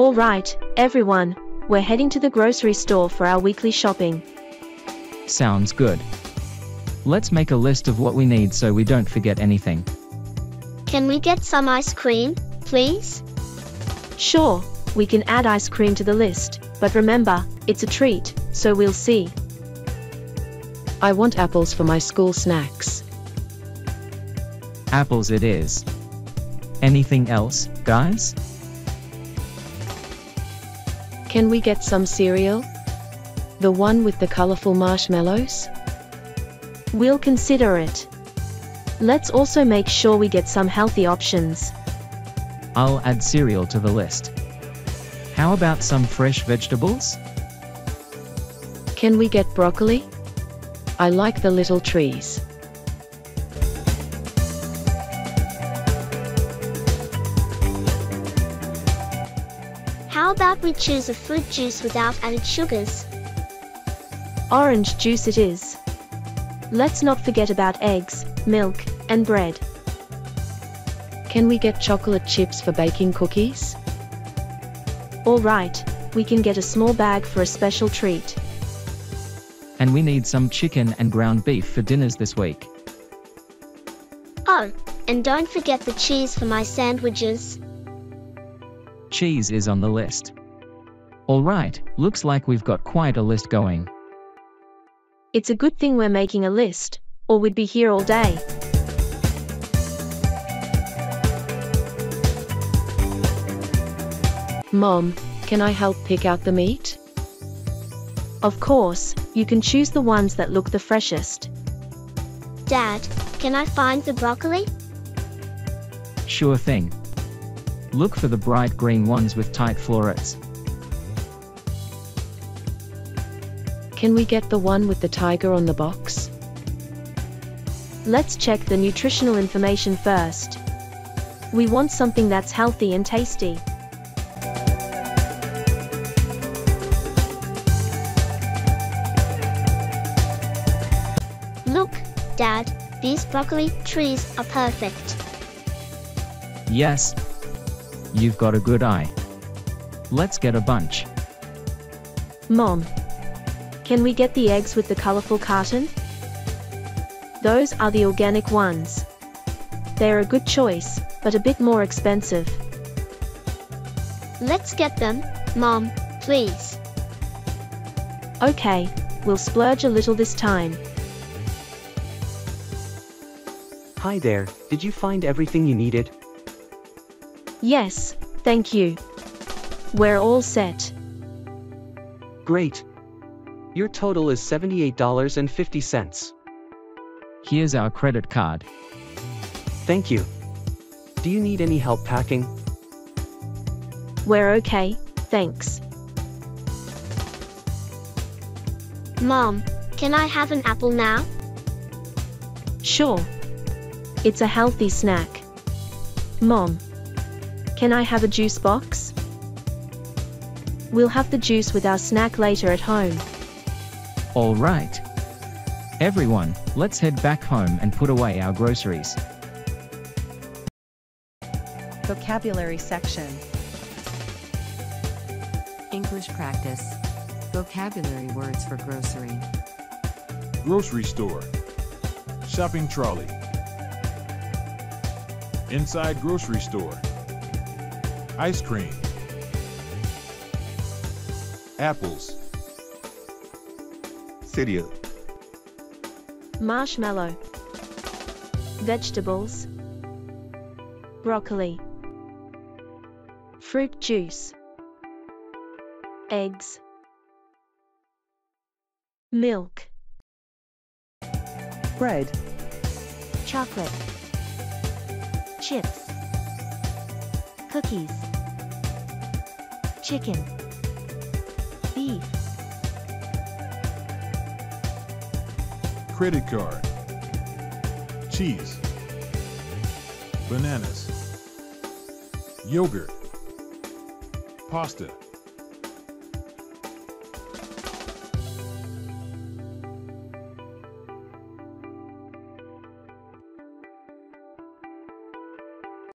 All right, everyone, we're heading to the grocery store for our weekly shopping. Sounds good. Let's make a list of what we need so we don't forget anything. Can we get some ice cream, please? Sure, we can add ice cream to the list, but remember, it's a treat, so we'll see. I want apples for my school snacks. Apples it is. Anything else, guys? Can we get some cereal? The one with the colorful marshmallows? We'll consider it. Let's also make sure we get some healthy options. I'll add cereal to the list. How about some fresh vegetables? Can we get broccoli? I like the little trees. How about we choose a fruit juice without added sugars? Orange juice it is. Let's not forget about eggs, milk, and bread. Can we get chocolate chips for baking cookies? All right, we can get a small bag for a special treat. And we need some chicken and ground beef for dinners this week. Oh, and don't forget the cheese for my sandwiches. Cheese is on the list. Alright, looks like we've got quite a list going. It's a good thing we're making a list, or we'd be here all day. Mom, can I help pick out the meat? Of course, you can choose the ones that look the freshest. Dad, can I find the broccoli? Sure thing. Look for the bright green ones with tight florets. Can we get the one with the tiger on the box? Let's check the nutritional information first. We want something that's healthy and tasty. Look, Dad, these broccoli trees are perfect. Yes. You've got a good eye. Let's get a bunch. Mom, can we get the eggs with the colorful carton? Those are the organic ones. They're a good choice, but a bit more expensive. Let's get them, Mom, please. Okay, we'll splurge a little this time. Hi there, did you find everything you needed? Yes, thank you. We're all set. Great. Your total is $78.50. Here's our credit card. Thank you. Do you need any help packing? We're okay, thanks. Mom, can I have an apple now? Sure. It's a healthy snack. Mom, can I have a juice box? We'll have the juice with our snack later at home. Alright. Everyone, let's head back home and put away our groceries. Vocabulary section. English practice. Vocabulary words for grocery. Grocery store. Shopping trolley. Inside grocery store. Ice cream. Apples. cereal, Marshmallow. Vegetables. Broccoli. Fruit juice. Eggs. Milk. Bread. chocolate, chips, cookies, chicken, beef, Credit card. Cheese. Bananas. Yogurt. Pasta.